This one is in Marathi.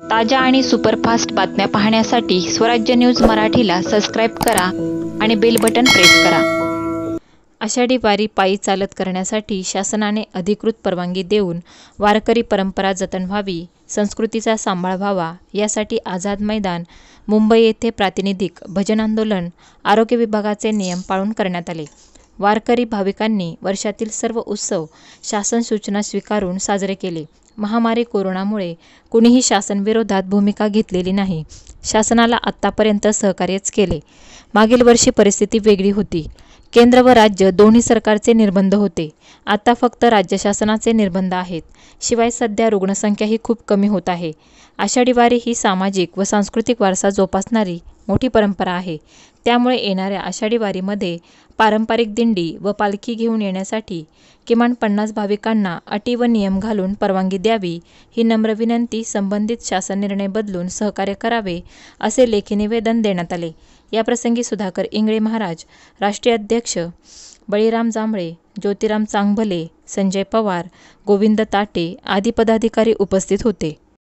ताज्या आणि सुपरफास्ट बातम्या पाहण्यासाठी स्वराज्य न्यूज मराठीला सबस्क्राईब करा आणि बेल बटन प्रेस करा. आषाढी वारी पायी चालत करण्यासाठी शासनाने अधिकृत परवानगी देऊन वारकरी परंपरा जतन व्हावी संस्कृतीचा सांभाळ व्हावा यासाठी आझाद मैदान मुंबई येथे प्रातिनिधिक भजन आंदोलन आरोग्य विभागाचे नियम पाळून करण्यात आले. वारकरी भाविकांनी वर्षातील सर्व उत्सव शासन सूचना स्वीकारून साजरे केले. महामारी कोरोनामुळे कुणीही शासनविरोधात भूमिका घेतलेली नाही. शासनाला आत्तापर्यंत सहकार्यच केले. मागील वर्षी परिस्थिती वेगळी होती. केंद्र व राज्य दोन्ही सरकारचे निर्बंध होते. आता फक्त राज्य शासनाचे निर्बंध आहेत. शिवाय सध्या रुग्णसंख्याही खूप कमी होत आहे. आषाढी वारी ही सामाजिक व सांस्कृतिक वारसा जोपासणारी मोठी परंपरा आहे. त्यामुळे येणाऱ्या आषाढी वारीमध्ये पारंपरिक दिंडी व पालखी घेऊन येण्यासाठी किमान पन्नास भाविकांना अटी व नियम घालून परवानगी द्यावी ही नम्र विनंती संबंधित शासन निर्णय बदलून सहकार्य करावे असे लेखी निवेदन देण्यात आले. याप्रसंगी सुधाकर इंगळे महाराज राष्ट्रीय अध्यक्ष बळीराम जांभळे ज्योतिराम चांगभले संजय पवार गोविंद ताटे आदी पदाधिकारी उपस्थित होते.